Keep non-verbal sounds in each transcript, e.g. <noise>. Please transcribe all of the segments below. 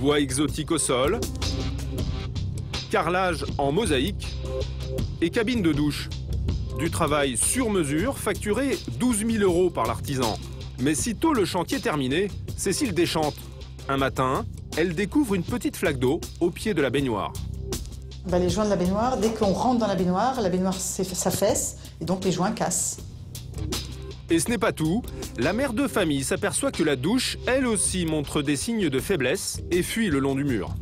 Bois exotique au sol, carrelage en mosaïque et cabine de douche. Du travail sur mesure facturé 12 000 euros par l'artisan. Mais sitôt le chantier terminé, Cécile déchante. Un matin, elle découvre une petite flaque d'eau au pied de la baignoire. Bah, les joints de la baignoire, dès qu'on rentre dans la baignoire, la baignoire s'affaisse et donc les joints cassent. Et ce n'est pas tout. La mère de famille s'aperçoit que la douche, elle aussi, montre des signes de faiblesse et fuit le long du mur.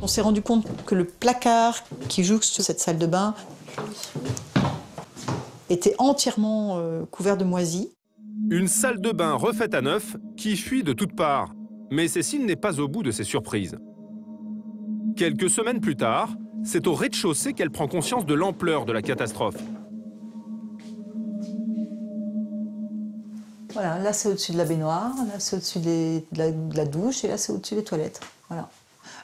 On s'est rendu compte que le placard qui jouxte cette salle de bain était entièrement euh, couvert de moisis. Une salle de bain refaite à neuf qui fuit de toutes parts. Mais Cécile n'est pas au bout de ses surprises. Quelques semaines plus tard, c'est au rez-de-chaussée qu'elle prend conscience de l'ampleur de la catastrophe. Voilà, là c'est au-dessus de la baignoire, là c'est au-dessus de, la douche et là c'est au-dessus des toilettes. Voilà.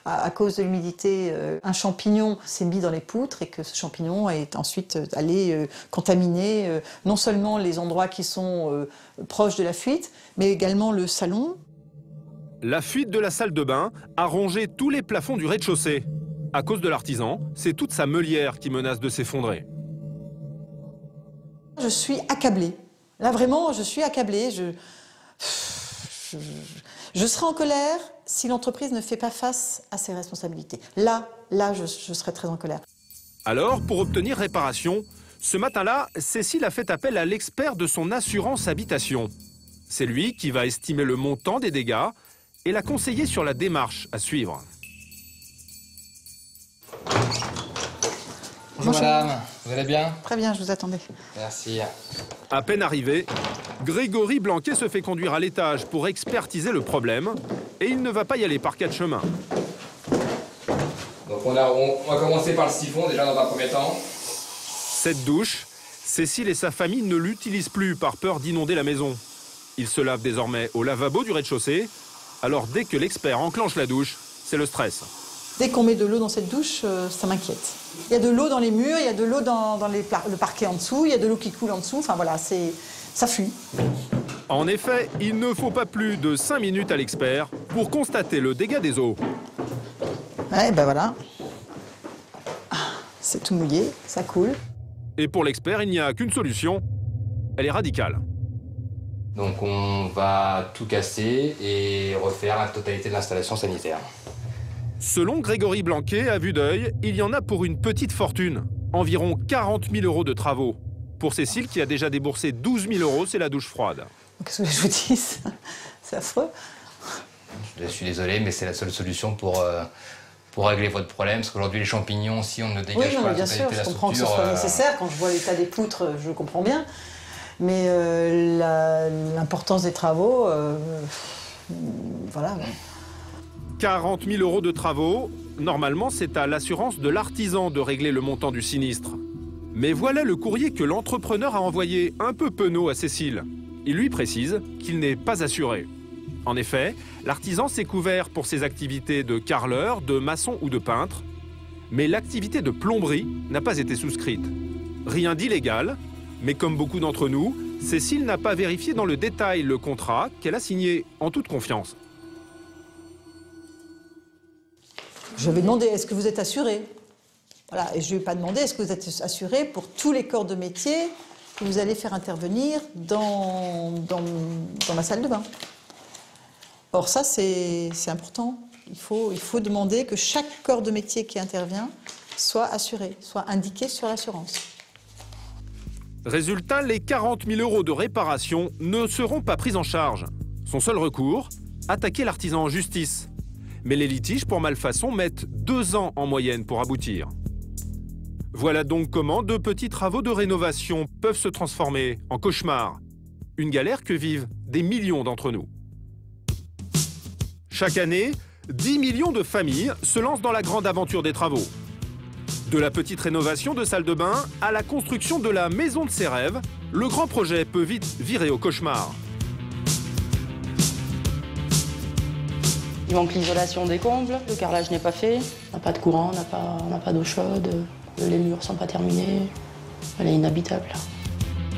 À, cause de l'humidité, euh, un champignon s'est mis dans les poutres et que ce champignon est ensuite euh, allé euh, contaminer non seulement les endroits qui sont proches de la fuite, mais également le salon. La fuite de la salle de bain a rongé tous les plafonds du rez-de-chaussée. À cause de l'artisan, c'est toute sa meulière qui menace de s'effondrer. Je suis accablée. Là, vraiment, je suis accablée. Je, serai en colère si l'entreprise ne fait pas face à ses responsabilités. Là, là, je, je serai très en colère. Alors, pour obtenir réparation, ce matin-là, Cécile a fait appel à l'expert de son assurance habitation. C'est lui qui va estimer le montant des dégâts et la conseiller sur la démarche à suivre. Bonjour, madame, vous allez bien Très bien, je vous attendais. Merci. À peine arrivé, Grégory Blanquet se fait conduire à l'étage pour expertiser le problème et il ne va pas y aller par quatre chemins. Donc on, on va commencer par le siphon déjà dans un premier temps. Cette douche, Cécile et sa famille ne l'utilisent plus par peur d'inonder la maison. Ils se lavent désormais au lavabo du rez-de-chaussée, alors dès que l'expert enclenche la douche, c'est le stress. Dès qu'on met de l'eau dans cette douche, euh, ça m'inquiète. Il y a de l'eau dans les murs, il y a de l'eau dans, le parquet en dessous, il y a de l'eau qui coule en dessous. Enfin voilà, ça fuit. En effet, il ne faut pas plus de 5 minutes à l'expert pour constater le dégât des eaux. Ouais, ben voilà. Ah, c'est tout mouillé, ça coule. Et pour l'expert, il n'y a qu'une solution. Elle est radicale. Donc on va tout casser et refaire la totalité de l'installation sanitaire. Selon Grégory Blanquet, à vue d'œil, il y en a pour une petite fortune, environ 40 000 euros de travaux. Pour Cécile, qui a déjà déboursé 12 000 euros, c'est la douche froide. Qu'est-ce que je vous dis <laughs> C'est affreux. Je suis désolé, mais c'est la seule solution pour, euh, pour régler votre problème. Parce qu'aujourd'hui, les champignons, si on ne dégage oui, non, pas bien sûr, je comprends que ce soit euh, nécessaire. Quand je vois l'état des poutres, je comprends bien. Mais euh, l'importance des travaux, voilà. 40 000 euros de travaux, normalement c'est à l'assurance de l'artisan de régler le montant du sinistre. Mais voilà le courrier que l'entrepreneur a envoyé un peu penaud à Cécile. Il lui précise qu'il n'est pas assuré. En effet, l'artisan s'est couvert pour ses activités de carreleur, de maçon ou de peintre, mais l'activité de plomberie n'a pas été souscrite. Rien d'illégal, mais comme beaucoup d'entre nous, Cécile n'a pas vérifié dans le détail le contrat qu'elle a signé en toute confiance. Je vais demander est-ce que vous êtes assuré? Voilà, et je ne vais pas demander est-ce que vous êtes assuré pour tous les corps de métier que vous allez faire intervenir dans, dans, ma salle de bain? Or ça, c'est important. Il faut, il faut demander que chaque corps de métier qui intervient soit assuré, soit indiqué sur l'assurance. Résultat, les 40 000 euros de réparation ne seront pas pris en charge. Son seul recours Attaquer l'artisan en justice. Mais les litiges pour malfaçon mettent deux ans en moyenne pour aboutir. Voilà donc comment de petits travaux de rénovation peuvent se transformer en cauchemar. Une galère que vivent des millions d'entre nous. Chaque année, 10 millions de familles se lancent dans la grande aventure des travaux. De la petite rénovation de salle de bain à la construction de la maison de ses rêves, le grand projet peut vite virer au cauchemar. Il manque l'isolation des combles, le carrelage n'est pas fait, on n'a pas de courant, on n'a pas, pas d'eau chaude, les murs sont pas terminés, elle est inhabitable.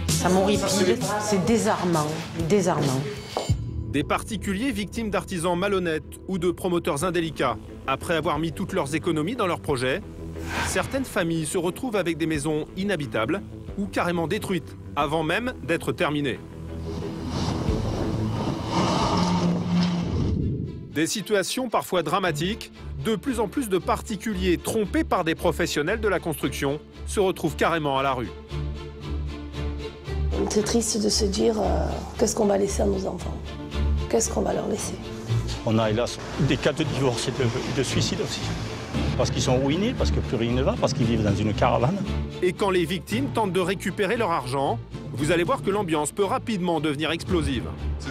Ça m'horripile, c'est désarmant, désarmant. Des particuliers victimes d'artisans malhonnêtes ou de promoteurs indélicats. Après avoir mis toutes leurs économies dans leur projet, certaines familles se retrouvent avec des maisons inhabitables ou carrément détruites avant même d'être terminées. Des situations parfois dramatiques, de plus en plus de particuliers trompés par des professionnels de la construction se retrouvent carrément à la rue. C'est triste de se dire euh, qu'est-ce qu'on va laisser à nos enfants? Qu'est-ce qu'on va leur laisser? On a hélas des cas de divorce et de, de suicide aussi. Parce qu'ils sont ruinés, parce que plus rien ne va, parce qu'ils vivent dans une caravane. Et quand les victimes tentent de récupérer leur argent, vous allez voir que l'ambiance peut rapidement devenir explosive.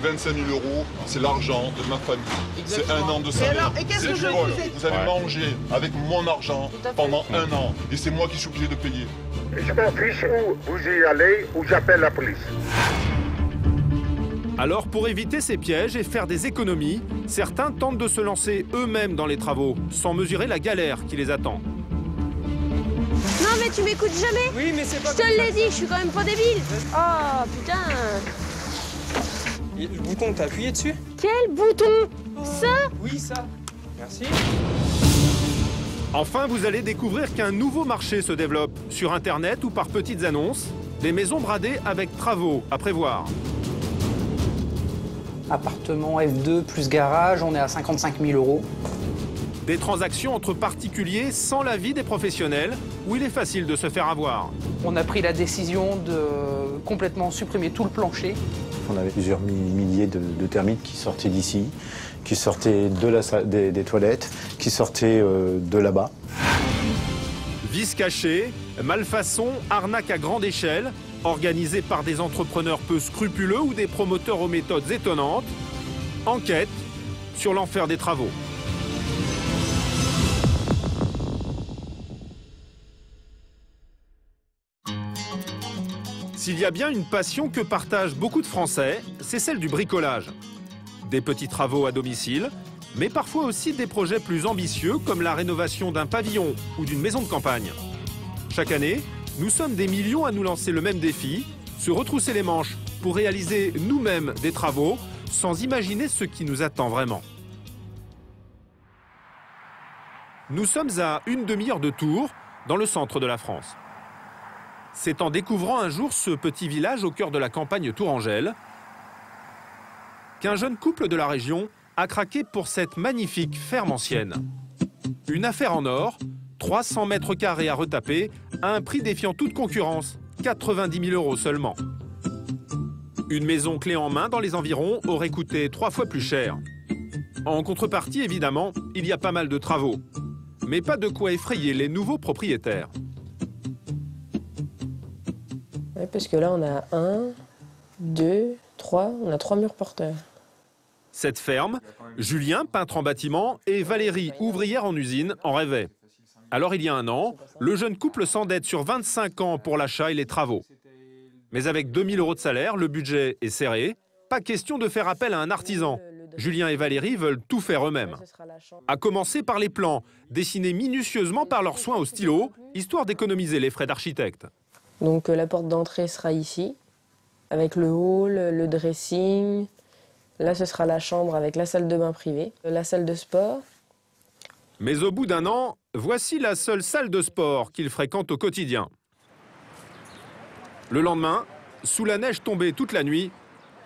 C'est 25 000 euros, c'est l'argent de ma famille. C'est un an de Et salaire. alors, et qu'est-ce C'est que je vol. vous ai- Vous allez manger avec mon argent pendant un an. Et c'est moi qui suis obligé de payer. Je m'en fiche où vous y allez ou j'appelle la police. Alors pour éviter ces pièges et faire des économies, certains tentent de se lancer eux-mêmes dans les travaux, sans mesurer la galère qui les attend. Non mais tu m'écoutes jamais Oui, mais c'est pas Je te l'ai dit, je suis quand même pas débile Oh putain Le bouton, t'as appuyé dessus Quel bouton Ça Oui, ça. Merci. Enfin, vous allez découvrir qu'un nouveau marché se développe, sur Internet ou par petites annonces, des maisons bradées avec travaux à prévoir. Appartement F2 plus garage, on est à 55 000 euros. Des transactions entre particuliers sans l'avis des professionnels, où il est facile de se faire avoir. On a pris la décision de complètement supprimer tout le plancher. On avait plusieurs mi- milliers de, termites qui sortaient d'ici, qui sortaient des, toilettes, qui sortaient euh, de là-bas. Vices cachés, malfaçons, arnaques à grande échelle, organisées par des entrepreneurs peu scrupuleux ou des promoteurs aux méthodes étonnantes. Enquête sur l'enfer des travaux. S'il y a bien une passion que partagent beaucoup de Français, c'est celle du bricolage. Des petits travaux à domicile, mais parfois aussi des projets plus ambitieux comme la rénovation d'un pavillon ou d'une maison de campagne. Chaque année, nous sommes des millions à nous lancer le même défi, se retrousser les manches pour réaliser nous-mêmes des travaux sans imaginer ce qui nous attend vraiment. Nous sommes à une demi-heure de Tours, dans le centre de la France. C'est en découvrant un jour ce petit village au cœur de la campagne tourangelle qu'un jeune couple de la région a craqué pour cette magnifique ferme ancienne. Une affaire en or, 300 mètres carrés à retaper, à un prix défiant toute concurrence, 90 000 euros seulement. Une maison clé en main dans les environs aurait coûté trois fois plus cher. En contrepartie, évidemment, il y a pas mal de travaux. Mais pas de quoi effrayer les nouveaux propriétaires. Parce que là, on a un, deux, trois, on a trois murs porteurs. Cette ferme, Julien, peintre en bâtiment, et Valérie, ouvrière en usine, en rêvaient. Alors il y a un an, le jeune couple s'endette sur 25 ans pour l'achat et les travaux. Mais avec 2000 euros de salaire, le budget est serré. Pas question de faire appel à un artisan. Julien et Valérie veulent tout faire eux-mêmes. À commencer par les plans, dessinés minutieusement par leurs soins au stylo, histoire d'économiser les frais d'architecte. Donc euh, la porte d'entrée sera ici, avec le hall, le dressing. Là, ce sera la chambre avec la salle de bain privée, la salle de sport. Mais au bout d'un an, voici la seule salle de sport qu'il fréquente au quotidien. Le lendemain, sous la neige tombée toute la nuit,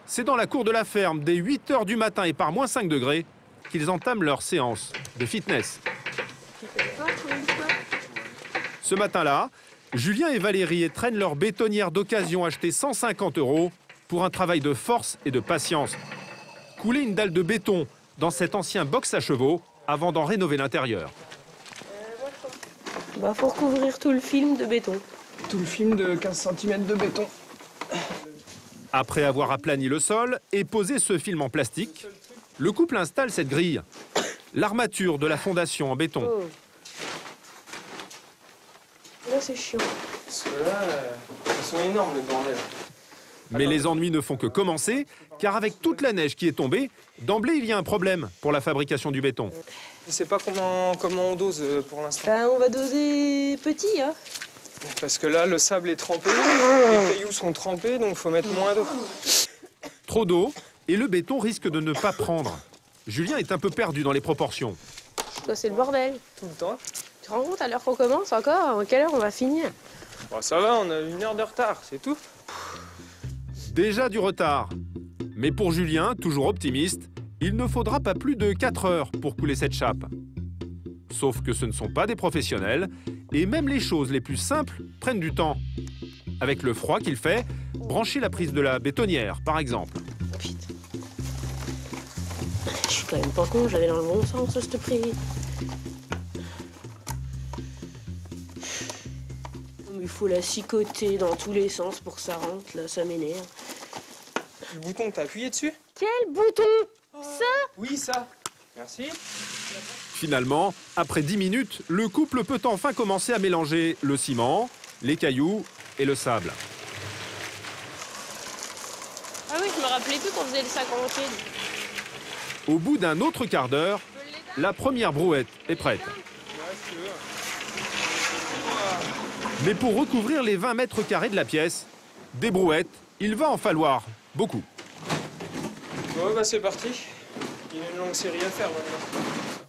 c'est dans la cour de la ferme, dès 8 heures du matin et par moins 5 degrés, qu'ils entament leur séance de fitness. Ce matin-là, Julien et Valérie étrennent leur bétonnière d'occasion achetée 150 euros pour un travail de force et de patience. Couler une dalle de béton dans cet ancien box à chevaux avant d'en rénover l'intérieur. Bah, faut recouvrir tout le film de béton. Tout le film de 15 cm de béton. Après avoir aplani le sol et posé ce film en plastique, le couple installe cette grille, l'armature de la fondation en béton. Oh. Là, c'est chiant. Ceux-là, euh, ils sont énormes, le bordel. Mais les ennuis ne font que commencer, car avec toute la neige qui est tombée, d'emblée il y a un problème pour la fabrication du béton. Je sais pas comment, comment on dose euh, pour l'instant. Bah, on va doser petit, hein. Parce que là, le sable est trempé, les cailloux sont trempés, donc faut mettre moins d'eau. Trop d'eau, et le béton risque de ne pas prendre. Julien est un peu perdu dans les proportions. Toi, c'est le bordel. Tout le temps. Tu te rends compte à l'heure qu'on commence encore? À quelle heure on va finir? Bon, ça va, on a une heure de retard, c'est tout. Déjà du retard. Mais pour Julien, toujours optimiste, il ne faudra pas plus de 4 heures pour couler cette chape. Sauf que ce ne sont pas des professionnels, et même les choses les plus simples prennent du temps. Avec le froid qu'il fait, brancher la prise de la bétonnière, par exemple. Je suis quand même pas con, j'allais dans le bon sens, s'il te Il faut la cicoter dans tous les sens pour que ça rentre, là, ça m'énerve. Le bouton, t'as appuyé dessus? Quel bouton? Ça? Oui, ça. Merci. Finalement, après 10 minutes, le couple peut enfin commencer à mélanger le ciment, les cailloux et le sable. Ah oui, je me rappelais plus qu'on faisait le sac en entier. Au bout d'un autre quart d'heure, la première brouette est prête. Mais pour recouvrir les 20 mètres carrés de la pièce, des brouettes, il va en falloir beaucoup. Bon, bah c'est parti. Il y a une longue série à faire maintenant.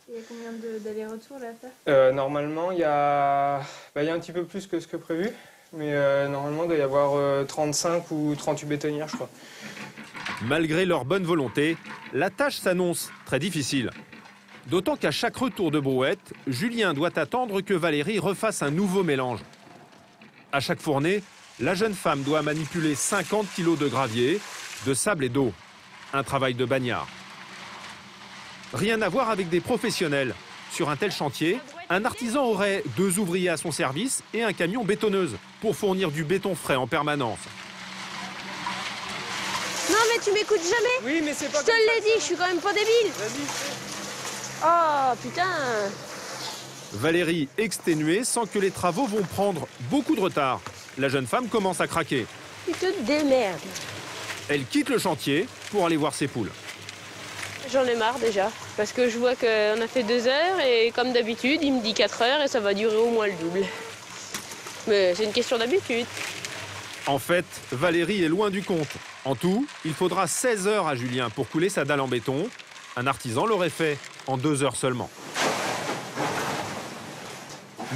Il y a combien d'allers-retours là à faire? Euh, normalement, il y, a... bah, il y a un petit peu plus que ce que prévu. Mais euh, normalement, il doit y avoir euh, 35 ou 38 bétonnières, je crois. Malgré leur bonne volonté, la tâche s'annonce très difficile. D'autant qu'à chaque retour de brouette, Julien doit attendre que Valérie refasse un nouveau mélange. À chaque fournée, la jeune femme doit manipuler 50 kilos de gravier, de sable et d'eau. Un travail de bagnard. Rien à voir avec des professionnels. Sur un tel chantier, un artisan aurait deux ouvriers à son service et un camion bétonneuse pour fournir du béton frais en permanence. Non, mais tu m'écoutes jamais Oui, mais c'est pas Je te l'ai dit, je suis quand même pas débile Oh, putain Valérie, exténuée, sent que les travaux vont prendre beaucoup de retard. La jeune femme commence à craquer. Tu te démerdes Elle quitte le chantier pour aller voir ses poules. J'en ai marre déjà, parce que je vois qu'on a fait deux heures et comme d'habitude, il me dit quatre heures et ça va durer au moins le double. Mais c'est une question d'habitude. En fait, Valérie est loin du compte. En tout, il faudra 16 heures à Julien pour couler sa dalle en béton. Un artisan l'aurait fait en deux heures seulement.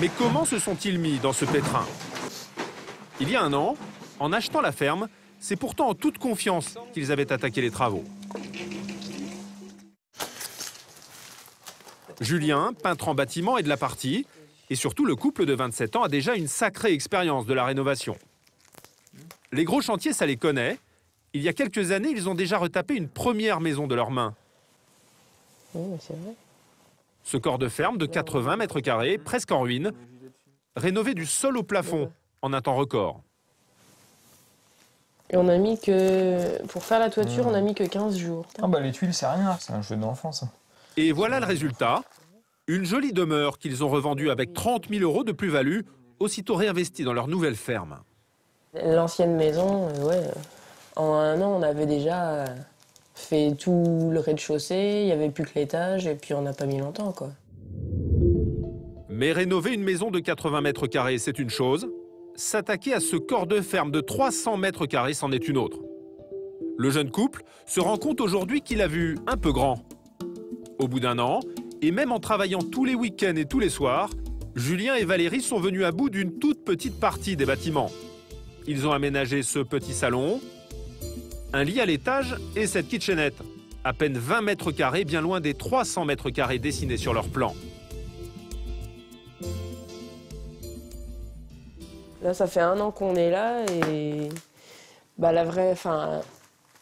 Mais comment se sont-ils mis dans ce pétrin? Il y a un an, en achetant la ferme, c'est pourtant en toute confiance qu'ils avaient attaqué les travaux. Julien, peintre en bâtiment, est de la partie. Et surtout, le couple de 27 ans a déjà une sacrée expérience de la rénovation. Les gros chantiers, ça les connaît. Il y a quelques années, ils ont déjà retapé une première maison de leurs mains. Oui, c'est vrai. Ce corps de ferme de 80 mètres carrés, presque en ruine, rénové du sol au plafond en un temps record. Et on a mis que. Pour faire la toiture, on a mis que 15 jours. Ah bah les tuiles, c'est rien, c'est un jeu d'enfant ça. Et voilà le résultat. Une jolie demeure qu'ils ont revendue avec 30 000 euros de plus-value, aussitôt réinvestie dans leur nouvelle ferme. L'ancienne maison, euh, ouais. euh, En un an, on avait déjà euh, fait tout le rez-de-chaussée, il n'y avait plus que l'étage, et puis on n'a pas mis longtemps, quoi. Mais rénover une maison de 80 mètres carrés, c'est une chose. S'attaquer à ce corps de ferme de 300 mètres carrés, c'en est une autre. Le jeune couple se rend compte aujourd'hui qu'il a vu un peu grand. Au bout d'un an, et même en travaillant tous les week-ends et tous les soirs, Julien et Valérie sont venus à bout d'une toute petite partie des bâtiments. Ils ont aménagé ce petit salon, un lit à l'étage et cette kitchenette. À peine 20 mètres carrés, bien loin des 300 mètres carrés dessinés sur leur plan. Là, ça fait un an qu'on est là, et bah, la, vraie,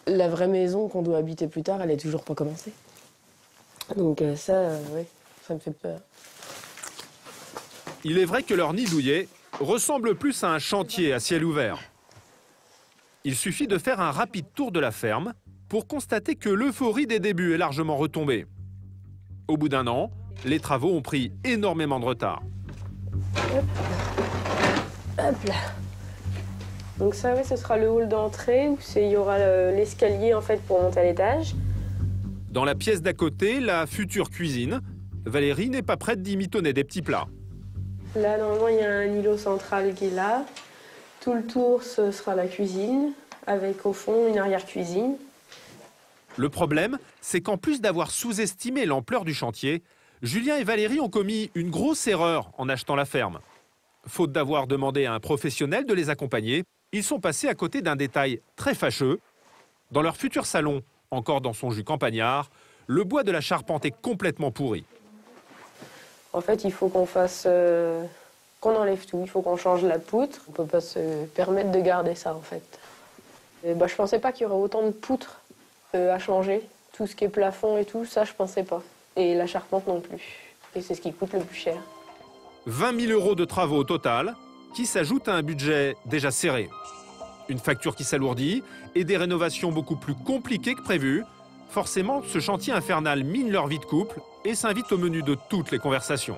la vraie maison qu'on doit habiter plus tard, elle est toujours pas commencée. Donc euh, ça, euh, ouais, ça me fait peur. Il est vrai que leur nid douillet ressemble plus à un chantier à ciel ouvert. Il suffit de faire un rapide tour de la ferme pour constater que l'euphorie des débuts est largement retombée. Au bout d'un an, les travaux ont pris énormément de retard. Hop là. Donc ça, ouais, ce sera le hall d'entrée où il y aura le- l'escalier en fait pour monter à l'étage. Dans la pièce d'à côté, la future cuisine, Valérie n'est pas prête d'y mitonner des petits plats. Là, normalement, il y a un îlot central qui est là. Tout le tour, ce sera la cuisine, avec au fond une arrière-cuisine. Le problème, c'est qu'en plus d'avoir sous-estimé l'ampleur du chantier, Julien et Valérie ont commis une grosse erreur en achetant la ferme. Faute d'avoir demandé à un professionnel de les accompagner, ils sont passés à côté d'un détail très fâcheux. Dans leur futur salon, encore dans son jus campagnard, le bois de la charpente est complètement pourri. En fait, il faut qu'on fasse. euh, qu'on enlève tout. Il faut qu'on change la poutre. On peut pas se permettre de garder ça, en fait. Bah, je pensais pas qu'il y aurait autant de poutres euh, à changer. Tout ce qui est plafond et tout, ça, je pensais pas. Et la charpente non plus. Et c'est ce qui coûte le plus cher. 20 000 euros de travaux au total, qui s'ajoutent à un budget déjà serré. Une facture qui s'alourdit et des rénovations beaucoup plus compliquées que prévu. Forcément, ce chantier infernal mine leur vie de couple et s'invite au menu de toutes les conversations.